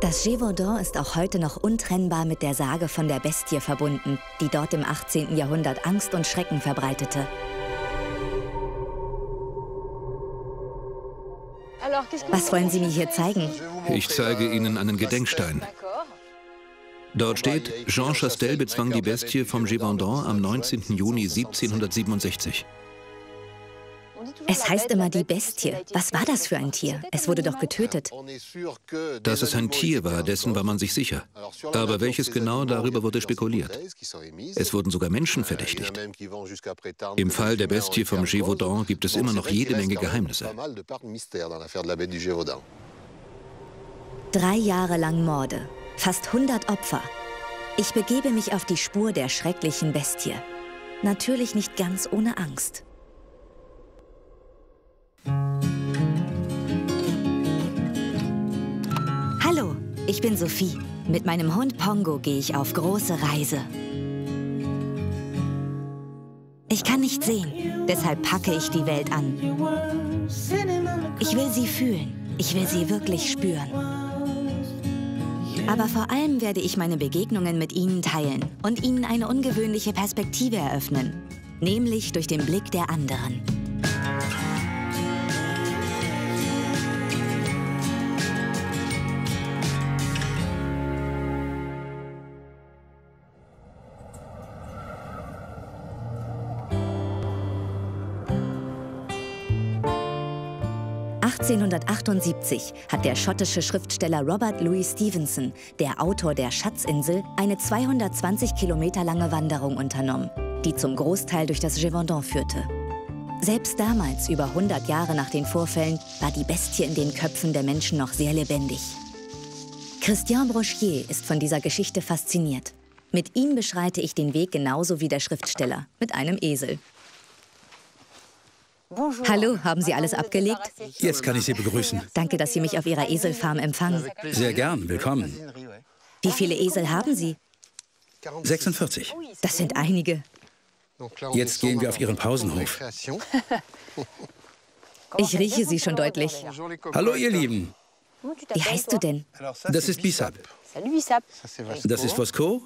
Das Gévaudan ist auch heute noch untrennbar mit der Sage von der Bestie verbunden, die dort im 18. Jahrhundert Angst und Schrecken verbreitete. Was wollen Sie mir hier zeigen? Ich zeige Ihnen einen Gedenkstein. Dort steht, Jean Chastel bezwang die Bestie vom Gévaudan am 19. Juni 1767. Es heißt immer die Bestie. Was war das für ein Tier? Es wurde doch getötet. Dass es ein Tier war, dessen war man sich sicher. Aber welches genau, darüber wurde spekuliert. Es wurden sogar Menschen verdächtigt. Im Fall der Bestie vom Gévaudan gibt es immer noch jede Menge Geheimnisse. Drei Jahre lang Morde, fast 100 Opfer. Ich begebe mich auf die Spur der schrecklichen Bestie. Natürlich nicht ganz ohne Angst. Ich bin Sophie. Mit meinem Hund Pongo gehe ich auf große Reise. Ich kann nicht sehen, deshalb packe ich die Welt an. Ich will sie fühlen, ich will sie wirklich spüren. Aber vor allem werde ich meine Begegnungen mit Ihnen teilen und Ihnen eine ungewöhnliche Perspektive eröffnen, nämlich durch den Blick der anderen. 1878 hat der schottische Schriftsteller Robert Louis Stevenson, der Autor der Schatzinsel, eine 220 Kilometer lange Wanderung unternommen, die zum Großteil durch das Gévaudan führte. Selbst damals, über 100 Jahre nach den Vorfällen, war die Bestie in den Köpfen der Menschen noch sehr lebendig. Christian Brochier ist von dieser Geschichte fasziniert. Mit ihm beschreite ich den Weg genauso wie der Schriftsteller, mit einem Esel. Hallo, haben Sie alles abgelegt? Jetzt kann ich Sie begrüßen. Danke, dass Sie mich auf Ihrer Eselfarm empfangen. Sehr gern, willkommen. Wie viele Esel haben Sie? 46. Das sind einige. Jetzt gehen wir auf Ihren Pausenhof. Ich rieche Sie schon deutlich. Hallo, ihr Lieben. Wie heißt du denn? Das ist Bissap. Das ist Vosco.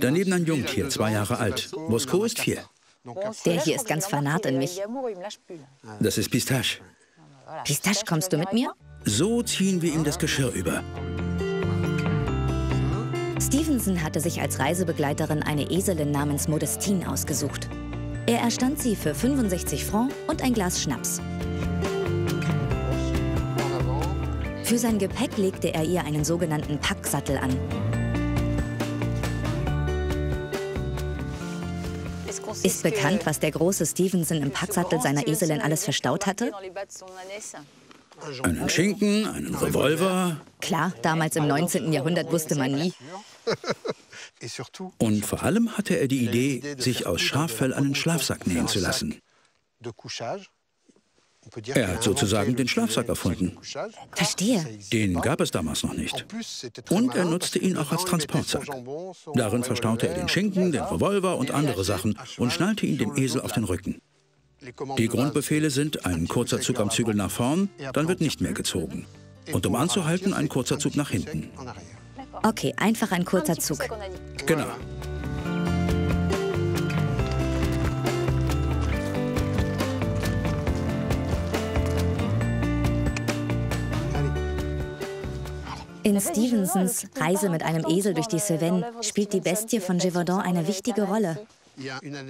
Daneben ein Jungtier, zwei Jahre alt. Vosco ist vier. Der hier ist ganz fanat in mich. Das ist Pistache. Pistache, kommst du mit mir? So ziehen wir ihm das Geschirr über. Stevenson hatte sich als Reisebegleiterin eine Eselin namens Modestine ausgesucht. Er erstand sie für 65 Francs und ein Glas Schnaps. Für sein Gepäck legte er ihr einen sogenannten Packsattel an. Ist bekannt, was der große Stevenson im Packsattel seiner Eselin alles verstaut hatte? Einen Schinken, einen Revolver. Klar, damals im 19. Jahrhundert wusste man nie. Und vor allem hatte er die Idee, sich aus Schaffell einen Schlafsack nähen zu lassen. Er hat sozusagen den Schlafsack erfunden. Verstehe. Den gab es damals noch nicht. Und er nutzte ihn auch als Transportsack. Darin verstaute er den Schinken, den Revolver und andere Sachen und schnallte ihn dem Esel auf den Rücken. Die Grundbefehle sind ein kurzer Zug am Zügel nach vorn, dann wird nicht mehr gezogen. Und um anzuhalten, ein kurzer Zug nach hinten. Okay, einfach ein kurzer Zug. Genau. In Stevensons Reise mit einem Esel durch die Cevennes spielt die Bestie von Gévaudan eine wichtige Rolle.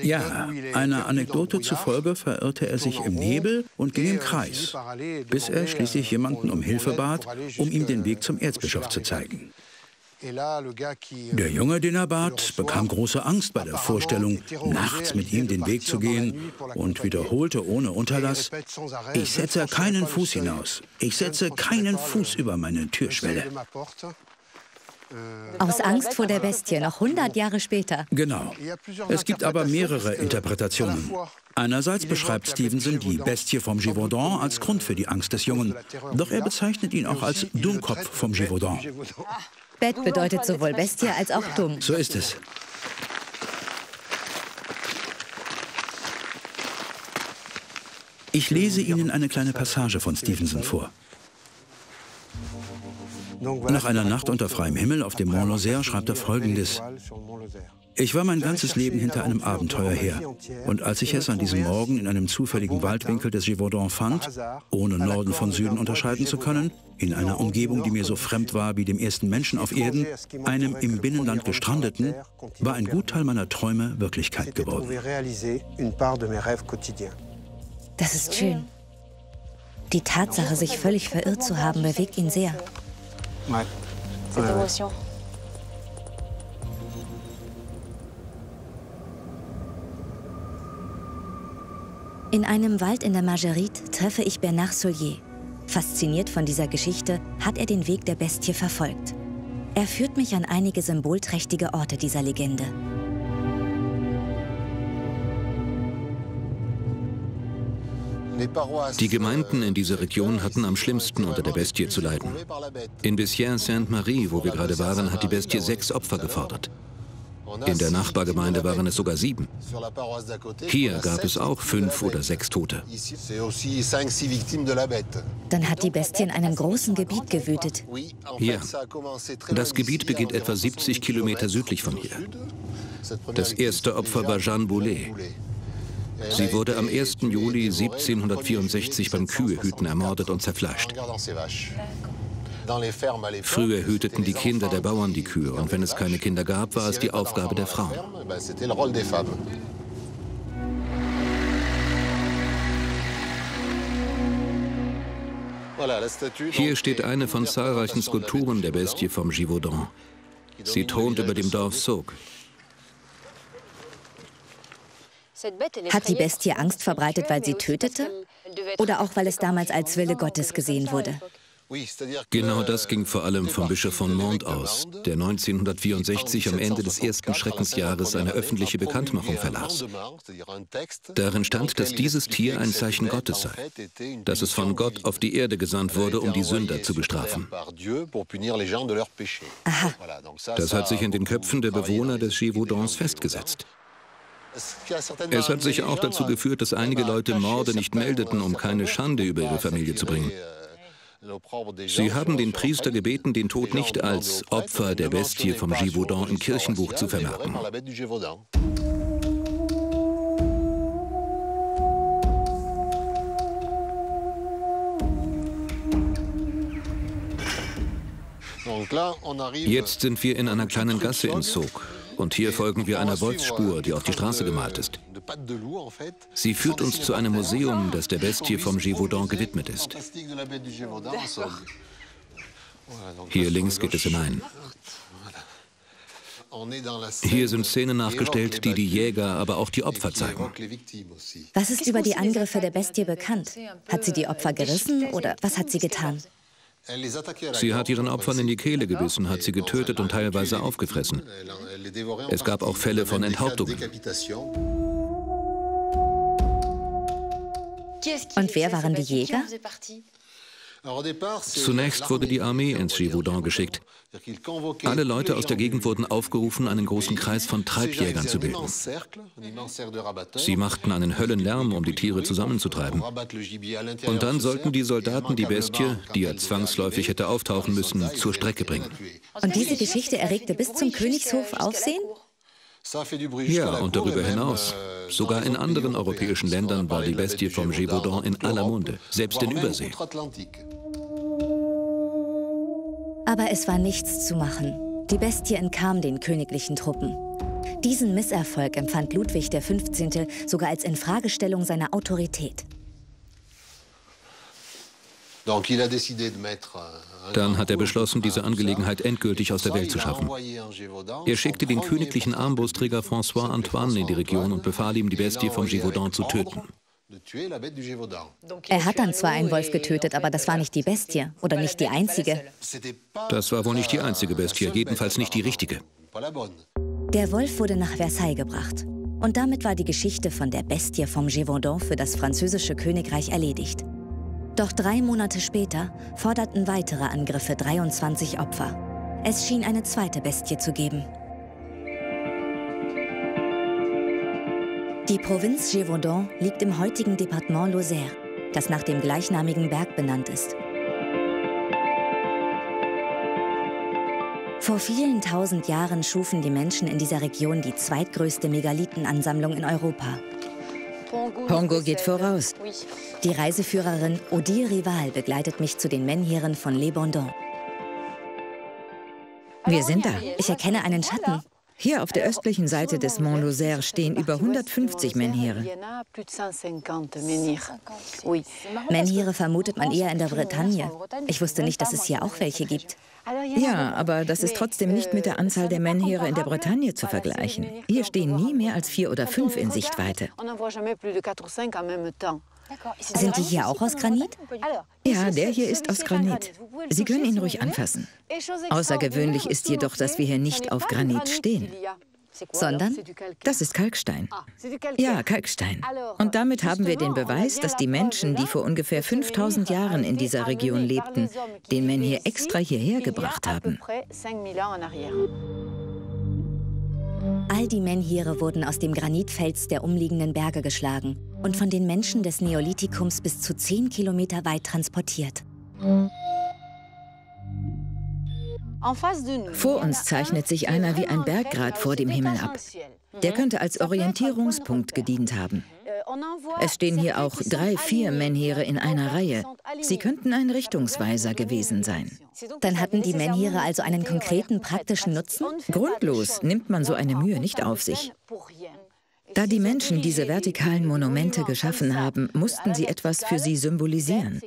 Ja, einer Anekdote zufolge verirrte er sich im Nebel und ging im Kreis, bis er schließlich jemanden um Hilfe bat, um ihm den Weg zum Erzbischof zu zeigen. Der Junge, den er bat, bekam große Angst bei der Vorstellung, nachts mit ihm den Weg zu gehen und wiederholte ohne Unterlass, ich setze keinen Fuß hinaus, ich setze keinen Fuß über meine Türschwelle. Aus Angst vor der Bestie, noch 100 Jahre später. Genau. Es gibt aber mehrere Interpretationen. Einerseits beschreibt Stevenson die Bestie vom Gévaudan als Grund für die Angst des Jungen, doch er bezeichnet ihn auch als Dummkopf vom Gévaudan. Bett bedeutet sowohl Bestie als auch dumm. So ist es. Ich lese Ihnen eine kleine Passage von Stevenson vor. Nach einer Nacht unter freiem Himmel auf dem Mont Lozère schreibt er folgendes. Ich war mein ganzes Leben hinter einem Abenteuer her. Und als ich es an diesem Morgen in einem zufälligen Waldwinkel des Gévaudan fand, ohne Norden von Süden unterscheiden zu können, in einer Umgebung, die mir so fremd war wie dem ersten Menschen auf Erden, einem im Binnenland gestrandeten, war ein Gutteil meiner Träume Wirklichkeit geworden. Das ist schön. Die Tatsache, sich völlig verirrt zu haben, bewegt ihn sehr. Cette In einem Wald in der Marguerite treffe ich Bernard Solier. Fasziniert von dieser Geschichte hat er den Weg der Bestie verfolgt. Er führt mich an einige symbolträchtige Orte dieser Legende. Die Gemeinden in dieser Region hatten am schlimmsten unter der Bestie zu leiden. In Bessières-Sainte-Marie, wo wir gerade waren, hat die Bestie sechs Opfer gefordert. In der Nachbargemeinde waren es sogar sieben. Hier gab es auch fünf oder sechs Tote. Dann hat die Bestie in einem großen Gebiet gewütet. Hier. Das Gebiet beginnt etwa 70 Kilometer südlich von hier. Das erste Opfer war Jeanne Boulet. Sie wurde am 1. Juli 1764 beim Kühehüten ermordet und zerfleischt. Früher hüteten die Kinder der Bauern die Kühe und wenn es keine Kinder gab, war es die Aufgabe der Frauen. Hier steht eine von zahlreichen Skulpturen der Bestie vom Givaudan. Sie thront über dem Dorf Sog. Hat die Bestie Angst verbreitet, weil sie tötete? Oder auch, weil es damals als Wille Gottes gesehen wurde? Genau das ging vor allem vom Bischof von Mont aus, der 1964 am Ende des ersten Schreckensjahres eine öffentliche Bekanntmachung verlas. Darin stand, dass dieses Tier ein Zeichen Gottes sei, dass es von Gott auf die Erde gesandt wurde, um die Sünder zu bestrafen. Aha. Das hat sich in den Köpfen der Bewohner des Gévaudans festgesetzt. Es hat sich auch dazu geführt, dass einige Leute Morde nicht meldeten, um keine Schande über ihre Familie zu bringen. Sie haben den Priester gebeten, den Tod nicht als Opfer der Bestie vom Givaudan im Kirchenbuch zu vermerken. Jetzt sind wir in einer kleinen Gasse in Sog. Und hier folgen wir einer Wolfsspur, die auf die Straße gemalt ist. Sie führt uns zu einem Museum, das der Bestie vom Gévaudan gewidmet ist. Hier links geht es hinein. Hier sind Szenen nachgestellt, die die Jäger, aber auch die Opfer zeigen. Was ist über die Angriffe der Bestie bekannt? Hat sie die Opfer gerissen oder was hat sie getan? Sie hat ihren Opfern in die Kehle gebissen, hat sie getötet und teilweise aufgefressen. Es gab auch Fälle von Enthauptungen. Und wer waren die Jäger? Zunächst wurde die Armee ins Givaudan geschickt. Alle Leute aus der Gegend wurden aufgerufen, einen großen Kreis von Treibjägern zu bilden. Sie machten einen Höllenlärm, um die Tiere zusammenzutreiben. Und dann sollten die Soldaten die Bestie, die ja zwangsläufig hätte auftauchen müssen, zur Strecke bringen. Und diese Geschichte erregte bis zum Königshof Aufsehen? Ja, und darüber hinaus. Sogar in anderen europäischen Ländern war die Bestie vom Gévaudan in aller Munde, selbst in Übersee. Aber es war nichts zu machen. Die Bestie entkam den königlichen Truppen. Diesen Misserfolg empfand Ludwig XV. sogar als Infragestellung seiner Autorität. Dann hat er beschlossen, diese Angelegenheit endgültig aus der Welt zu schaffen. Er schickte den königlichen Armbrustträger François Antoine in die Region und befahl ihm, die Bestie vom Gévaudan zu töten. Er hat dann zwar einen Wolf getötet, aber das war nicht die Bestie oder nicht die einzige. Das war wohl nicht die einzige Bestie, jedenfalls nicht die richtige. Der Wolf wurde nach Versailles gebracht. Und damit war die Geschichte von der Bestie vom Gévaudan für das französische Königreich erledigt. Doch drei Monate später forderten weitere Angriffe 23 Opfer. Es schien eine zweite Bestie zu geben. Die Provinz Gévaudan liegt im heutigen Departement Lozère, das nach dem gleichnamigen Berg benannt ist. Vor vielen tausend Jahren schufen die Menschen in dieser Region die zweitgrößte Megalithenansammlung in Europa. Pongo geht voraus. Die Reiseführerin Odile Rival begleitet mich zu den Menhiren von Le Bondon. Wir sind da. Ich erkenne einen Schatten. Hier auf der östlichen Seite des Mont Lozère stehen über 150 Menhire. Menhire vermutet man eher in der Bretagne. Ich wusste nicht, dass es hier auch welche gibt. Ja, aber das ist trotzdem nicht mit der Anzahl der Menhire in der Bretagne zu vergleichen. Hier stehen nie mehr als vier oder fünf in Sichtweite. Sind die hier auch aus Granit? Ja, der hier ist aus Granit. Sie können ihn ruhig anfassen. Außergewöhnlich ist jedoch, dass wir hier nicht auf Granit stehen. Sondern? Das ist Kalkstein. Ja, Kalkstein. Und damit haben wir den Beweis, dass die Menschen, die vor ungefähr 5000 Jahren in dieser Region lebten, den Menhir extra hierher gebracht haben. All die Menhire wurden aus dem Granitfels der umliegenden Berge geschlagen und von den Menschen des Neolithikums bis zu 10 Kilometer weit transportiert. Vor uns zeichnet sich einer wie ein Berggrat vor dem Himmel ab. Der könnte als Orientierungspunkt gedient haben. Es stehen hier auch drei, vier Menhire in einer Reihe. Sie könnten ein Richtungsweiser gewesen sein. Dann hatten die Menhire also einen konkreten praktischen Nutzen? Grundlos nimmt man so eine Mühe nicht auf sich. Da die Menschen diese vertikalen Monumente geschaffen haben, mussten sie etwas für sie symbolisieren.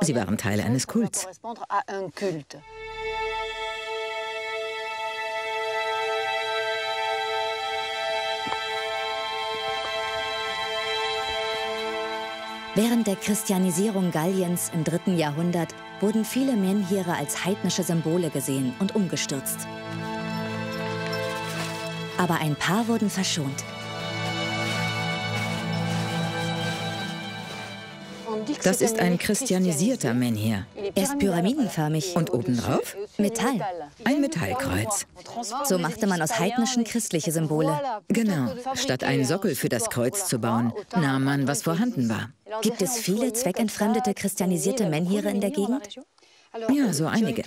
Sie waren Teil eines Kults. Während der Christianisierung Galliens im dritten Jahrhundert wurden viele Menhire als heidnische Symbole gesehen und umgestürzt. Aber ein paar wurden verschont. Das ist ein christianisierter Menhir. Er ist pyramidenförmig. Und obendrauf? Metall. Ein Metallkreuz. So machte man aus heidnischen christliche Symbole. Genau. Statt einen Sockel für das Kreuz zu bauen, nahm man, was vorhanden war. Gibt es viele zweckentfremdete christianisierte Menhire in der Gegend? Ja, so einige.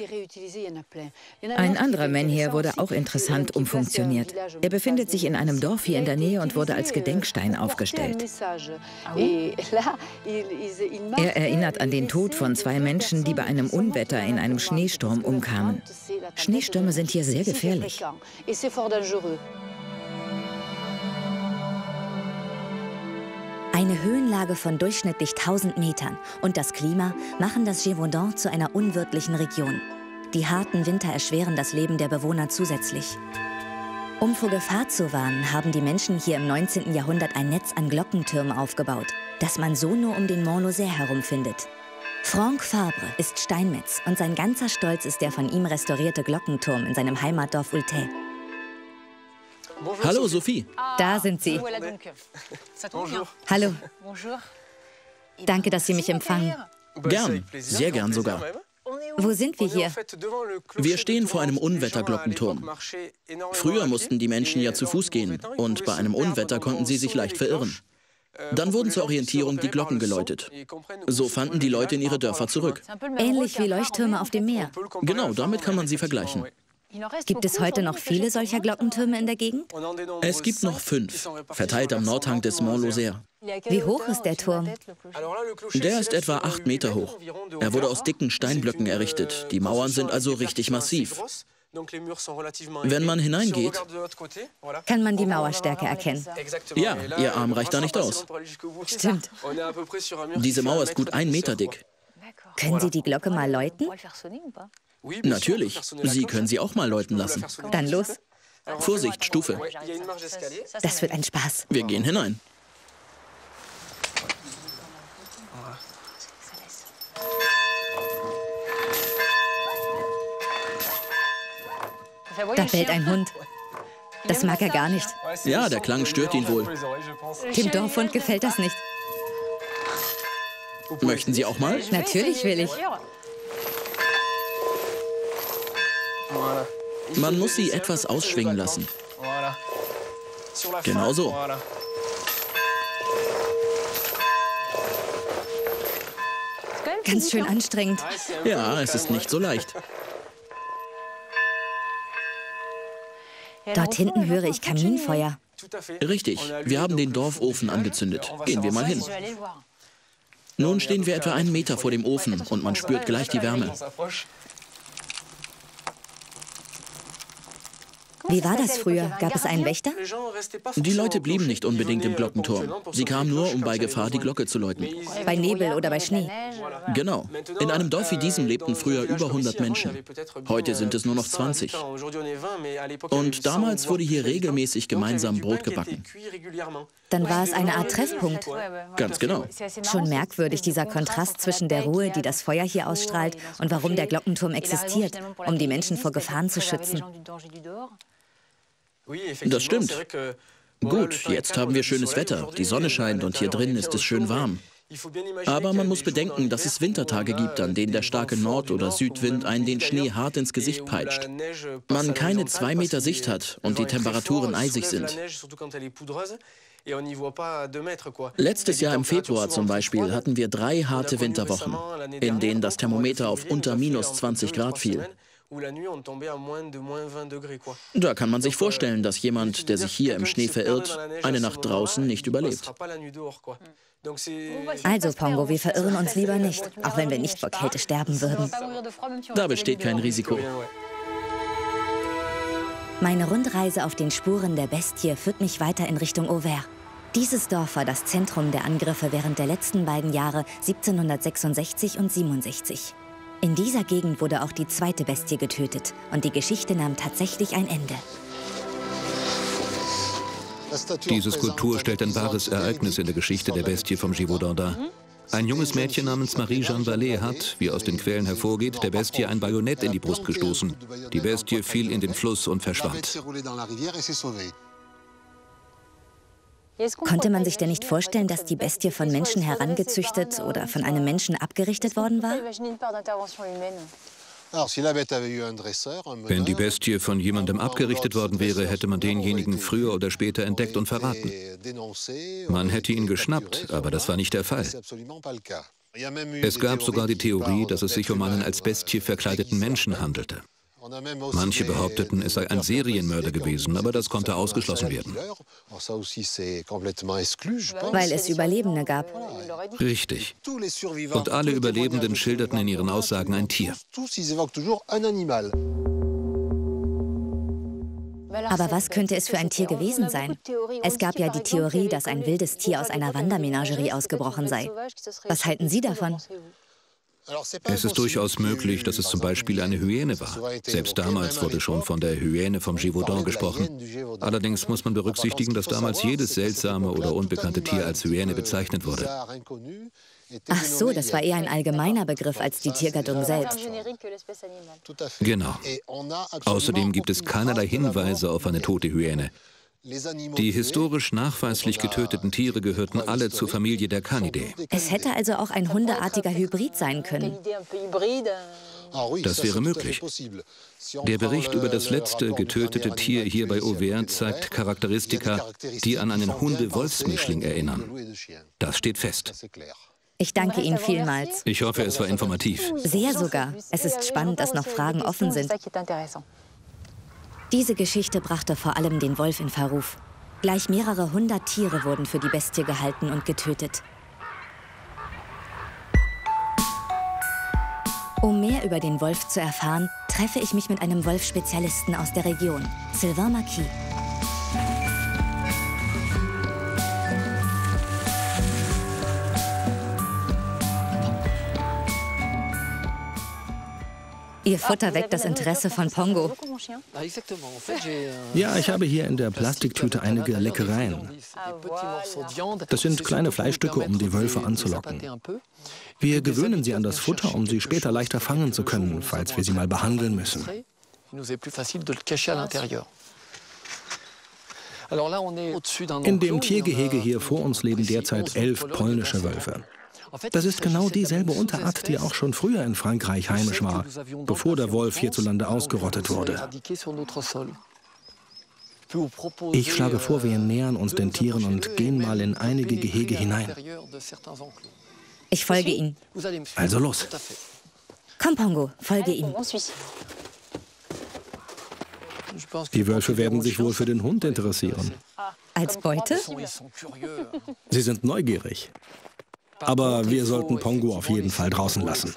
Ein anderer Menhir wurde auch interessant umfunktioniert. Er befindet sich in einem Dorf hier in der Nähe und wurde als Gedenkstein aufgestellt. Er erinnert an den Tod von zwei Menschen, die bei einem Unwetter in einem Schneesturm umkamen. Schneestürme sind hier sehr gefährlich. Eine Höhenlage von durchschnittlich 1000 Metern und das Klima machen das Gévaudan zu einer unwirtlichen Region. Die harten Winter erschweren das Leben der Bewohner zusätzlich. Um vor Gefahr zu warnen, haben die Menschen hier im 19. Jahrhundert ein Netz an Glockentürmen aufgebaut, das man so nur um den Mont Lozère herum findet. Franck Fabre ist Steinmetz und sein ganzer Stolz ist der von ihm restaurierte Glockenturm in seinem Heimatdorf Ultais. Hallo Sophie. Da sind Sie. Hallo. Danke, dass Sie mich empfangen. Gern, sehr gern sogar. Wo sind wir hier? Wir stehen vor einem Unwetterglockenturm. Früher mussten die Menschen ja zu Fuß gehen und bei einem Unwetter konnten sie sich leicht verirren. Dann wurden zur Orientierung die Glocken geläutet. So fanden die Leute in ihre Dörfer zurück. Ähnlich wie Leuchttürme auf dem Meer. Genau, damit kann man sie vergleichen. Gibt es heute noch viele solcher Glockentürme in der Gegend? Es gibt noch fünf, verteilt am Nordhang des Mont Lozère. Wie hoch ist der Turm? Der ist etwa acht Meter hoch. Er wurde aus dicken Steinblöcken errichtet. Die Mauern sind also richtig massiv. Wenn man hineingeht, kann man die Mauerstärke erkennen. Ja, Ihr Arm reicht da nicht aus. Stimmt. Diese Mauer ist gut ein Meter dick. Können Sie die Glocke mal läuten? Natürlich. Sie können sie auch mal läuten lassen. Dann los. Vorsicht, Stufe. Das wird ein Spaß. Wir gehen hinein. Da bellt ein Hund. Das mag er gar nicht. Ja, der Klang stört ihn wohl. Dem Dorfhund gefällt das nicht. Möchten Sie auch mal? Natürlich will ich. Man muss sie etwas ausschwingen lassen. Genau so. Ganz schön anstrengend. Ja, es ist nicht so leicht. Dort hinten höre ich Kaminfeuer. Richtig, wir haben den Dorfofen angezündet. Gehen wir mal hin. Nun stehen wir etwa einen Meter vor dem Ofen und man spürt gleich die Wärme. Wie war das früher? Gab es einen Wächter? Die Leute blieben nicht unbedingt im Glockenturm. Sie kamen nur, um bei Gefahr die Glocke zu läuten. Bei Nebel oder bei Schnee? Genau. In einem Dorf wie diesem lebten früher über 100 Menschen. Heute sind es nur noch 20. Und damals wurde hier regelmäßig gemeinsam Brot gebacken. Dann war es eine Art Treffpunkt. Ganz genau. Schon merkwürdig dieser Kontrast zwischen der Ruhe, die das Feuer hier ausstrahlt, und warum der Glockenturm existiert, um die Menschen vor Gefahren zu schützen. Das stimmt. Gut, jetzt haben wir schönes Wetter. Die Sonne scheint und hier drin ist es schön warm. Aber man muss bedenken, dass es Wintertage gibt, an denen der starke Nord- oder Südwind einen den Schnee hart ins Gesicht peitscht. Man keine zwei Meter Sicht hat und die Temperaturen eisig sind. Letztes Jahr im Februar zum Beispiel hatten wir drei harte Winterwochen, in denen das Thermometer auf unter minus 20 Grad fiel. Da kann man sich vorstellen, dass jemand, der sich hier im Schnee verirrt, eine Nacht draußen nicht überlebt. Also, Pongo, wir verirren uns lieber nicht, auch wenn wir nicht vor Kälte sterben würden. Da besteht kein Risiko. Meine Rundreise auf den Spuren der Bestie führt mich weiter in Richtung Auvers. Dieses Dorf war das Zentrum der Angriffe während der letzten beiden Jahre 1766 und 67. In dieser Gegend wurde auch die zweite Bestie getötet und die Geschichte nahm tatsächlich ein Ende. Diese Skulptur stellt ein wahres Ereignis in der Geschichte der Bestie vom Givaudan dar. Ein junges Mädchen namens Marie-Jeanne Vallée hat, wie aus den Quellen hervorgeht, der Bestie ein Bajonett in die Brust gestoßen. Die Bestie fiel in den Fluss und verschwand. Konnte man sich denn nicht vorstellen, dass die Bestie von Menschen herangezüchtet oder von einem Menschen abgerichtet worden war? Wenn die Bestie von jemandem abgerichtet worden wäre, hätte man denjenigen früher oder später entdeckt und verraten. Man hätte ihn geschnappt, aber das war nicht der Fall. Es gab sogar die Theorie, dass es sich um einen als Bestie verkleideten Menschen handelte. Manche behaupteten, es sei ein Serienmörder gewesen, aber das konnte ausgeschlossen werden. Weil es Überlebende gab. Richtig. Und alle Überlebenden schilderten in ihren Aussagen ein Tier. Aber was könnte es für ein Tier gewesen sein? Es gab ja die Theorie, dass ein wildes Tier aus einer Wandermenagerie ausgebrochen sei. Was halten Sie davon? Es ist durchaus möglich, dass es zum Beispiel eine Hyäne war. Selbst damals wurde schon von der Hyäne vom Gévaudan gesprochen. Allerdings muss man berücksichtigen, dass damals jedes seltsame oder unbekannte Tier als Hyäne bezeichnet wurde. Ach so, das war eher ein allgemeiner Begriff als die Tiergattung selbst. Genau. Außerdem gibt es keinerlei Hinweise auf eine tote Hyäne. Die historisch nachweislich getöteten Tiere gehörten alle zur Familie der Canidae. Es hätte also auch ein hundeartiger Hybrid sein können. Das wäre möglich. Der Bericht über das letzte getötete Tier hier bei Auvers zeigt Charakteristika, die an einen Hunde-Wolfsmischling erinnern. Das steht fest. Ich danke Ihnen vielmals. Ich hoffe, es war informativ. Sehr sogar. Es ist spannend, dass noch Fragen offen sind. Diese Geschichte brachte vor allem den Wolf in Verruf. Gleich mehrere hundert Tiere wurden für die Bestie gehalten und getötet. Um mehr über den Wolf zu erfahren, treffe ich mich mit einem Wolfspezialisten aus der Region, Sylvain Marquis. Ihr Futter weckt das Interesse von Pongo. Ja, ich habe hier in der Plastiktüte einige Leckereien. Das sind kleine Fleischstücke, um die Wölfe anzulocken. Wir gewöhnen sie an das Futter, um sie später leichter fangen zu können, falls wir sie mal behandeln müssen. In dem Tiergehege hier vor uns leben derzeit elf polnische Wölfe. Das ist genau dieselbe Unterart, die auch schon früher in Frankreich heimisch war, bevor der Wolf hierzulande ausgerottet wurde. Ich schlage vor, wir nähern uns den Tieren und gehen mal in einige Gehege hinein. Ich folge Ihnen. Also los. Komm, Pongo, folge ihm. Die Wölfe werden sich wohl für den Hund interessieren. Als Beute? Sie sind neugierig. Aber wir sollten Pongo auf jeden Fall draußen lassen.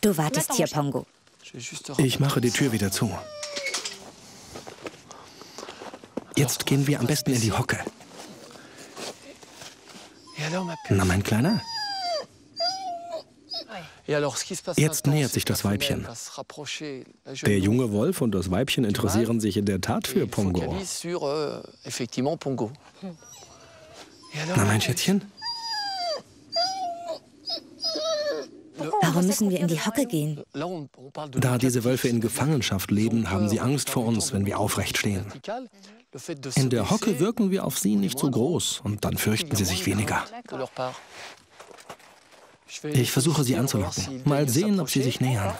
Du wartest hier, Pongo. Ich mache die Tür wieder zu. Jetzt gehen wir am besten in die Hocke. Na, mein Kleiner? Jetzt nähert sich das Weibchen. Der junge Wolf und das Weibchen interessieren sich in der Tat für Pongo. Na, mein Schätzchen? Warum müssen wir in die Hocke gehen? Da diese Wölfe in Gefangenschaft leben, haben sie Angst vor uns, wenn wir aufrecht stehen. In der Hocke wirken wir auf sie nicht so groß und dann fürchten sie sich weniger. Ich versuche sie anzulocken. Mal sehen, ob sie sich nähern.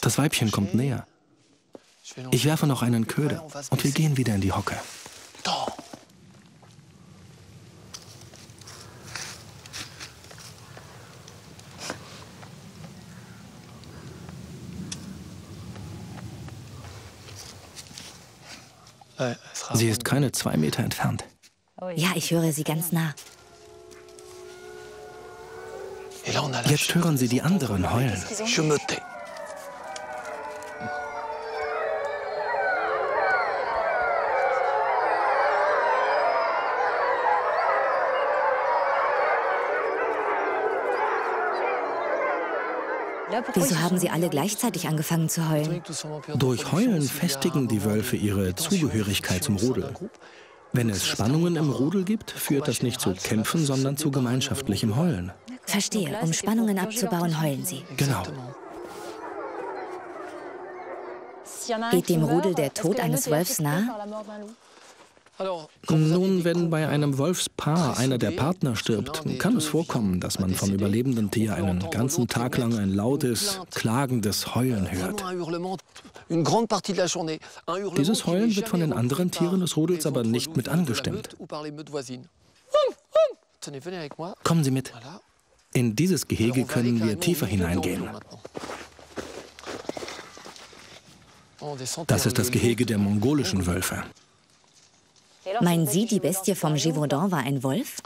Das Weibchen kommt näher. Ich werfe noch einen Köder und wir gehen wieder in die Hocke. Sie ist keine zwei Meter entfernt. Ja, ich höre sie ganz nah. Jetzt hören Sie die anderen heulen. Wieso haben sie alle gleichzeitig angefangen zu heulen? Durch Heulen festigen die Wölfe ihre Zugehörigkeit zum Rudel. Wenn es Spannungen im Rudel gibt, führt das nicht zu Kämpfen, sondern zu gemeinschaftlichem Heulen. Verstehe. Um Spannungen abzubauen, heulen sie. Genau. Geht dem Rudel der Tod eines Wolfs nahe? Nun, wenn bei einem Wolfspaar einer der Partner stirbt, kann es vorkommen, dass man vom überlebenden Tier einen ganzen Tag lang ein lautes, klagendes Heulen hört. Dieses Heulen wird von den anderen Tieren des Rudels aber nicht mit angestimmt. Kommen Sie mit. In dieses Gehege können wir tiefer hineingehen. Das ist das Gehege der mongolischen Wölfe. Meinen Sie, die Bestie vom Gévaudan war ein Wolf?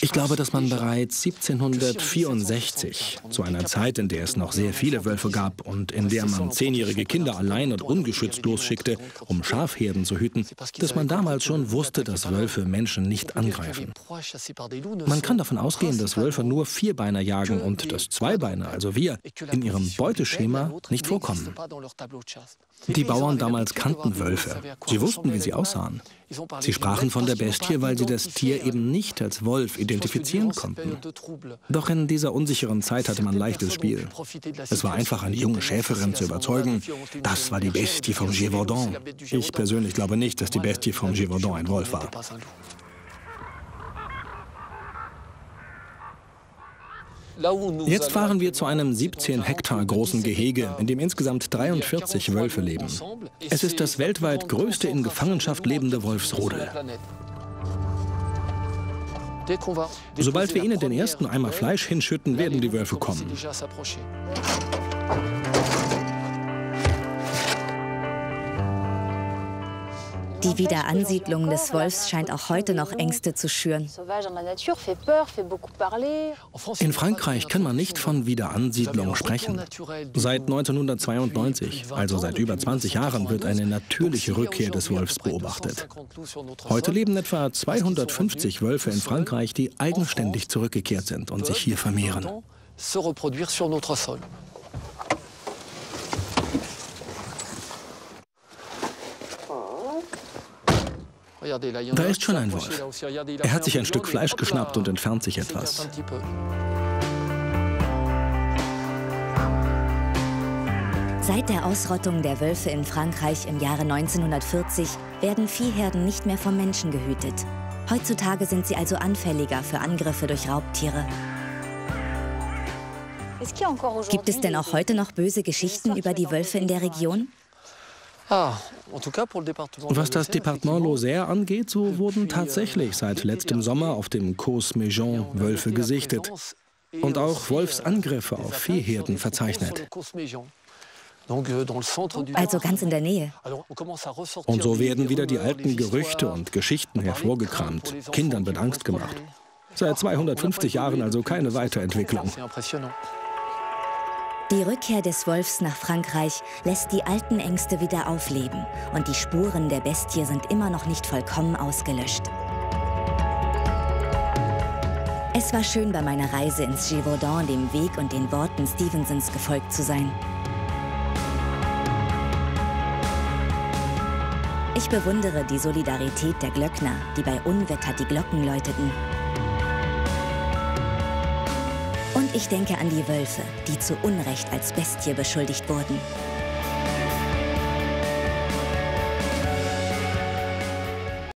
Ich glaube, dass man bereits 1764, zu einer Zeit, in der es noch sehr viele Wölfe gab und in der man zehnjährige Kinder allein und ungeschützt losschickte, um Schafherden zu hüten, dass man damals schon wusste, dass Wölfe Menschen nicht angreifen. Man kann davon ausgehen, dass Wölfe nur Vierbeiner jagen und dass Zweibeiner, also wir, in ihrem Beuteschema nicht vorkommen. Die Bauern damals kannten Wölfe. Sie wussten, wie sie aussahen. Sie sprachen von der Bestie, weil sie das Tier eben nicht als Wolf identifizieren konnten. Doch in dieser unsicheren Zeit hatte man leichtes Spiel. Es war einfach, eine junge Schäferin zu überzeugen, das war die Bestie vom Gévaudan. Ich persönlich glaube nicht, dass die Bestie vom Gévaudan ein Wolf war. Jetzt fahren wir zu einem 17 Hektar großen Gehege, in dem insgesamt 43 Wölfe leben. Es ist das weltweit größte in Gefangenschaft lebende Wolfsrudel. Sobald wir ihnen den ersten Eimer Fleisch hinschütten, werden die Wölfe kommen. Die Wiederansiedlung des Wolfs scheint auch heute noch Ängste zu schüren. In Frankreich kann man nicht von Wiederansiedlung sprechen. Seit 1992, also seit über 20 Jahren, wird eine natürliche Rückkehr des Wolfs beobachtet. Heute leben etwa 250 Wölfe in Frankreich, die eigenständig zurückgekehrt sind und sich hier vermehren. Da ist schon ein Wolf. Er hat sich ein Stück Fleisch geschnappt und entfernt sich etwas. Seit der Ausrottung der Wölfe in Frankreich im Jahre 1940 werden Viehherden nicht mehr vom Menschen gehütet. Heutzutage sind sie also anfälliger für Angriffe durch Raubtiere. Gibt es denn auch heute noch böse Geschichten über die Wölfe in der Region? Was das Departement Lozère angeht, so wurden tatsächlich seit letztem Sommer auf dem Causse Méjean Wölfe gesichtet und auch Wolfsangriffe auf Viehherden verzeichnet. Also ganz in der Nähe. Und so werden wieder die alten Gerüchte und Geschichten hervorgekramt. Kindern wird Angst gemacht. Seit 250 Jahren also keine Weiterentwicklung. Die Rückkehr des Wolfs nach Frankreich lässt die alten Ängste wieder aufleben und die Spuren der Bestie sind immer noch nicht vollkommen ausgelöscht. Es war schön, bei meiner Reise ins Gévaudan dem Weg und den Worten Stevensons gefolgt zu sein. Ich bewundere die Solidarität der Glöckner, die bei Unwetter die Glocken läuteten. Und ich denke an die Wölfe, die zu Unrecht als Bestie beschuldigt wurden.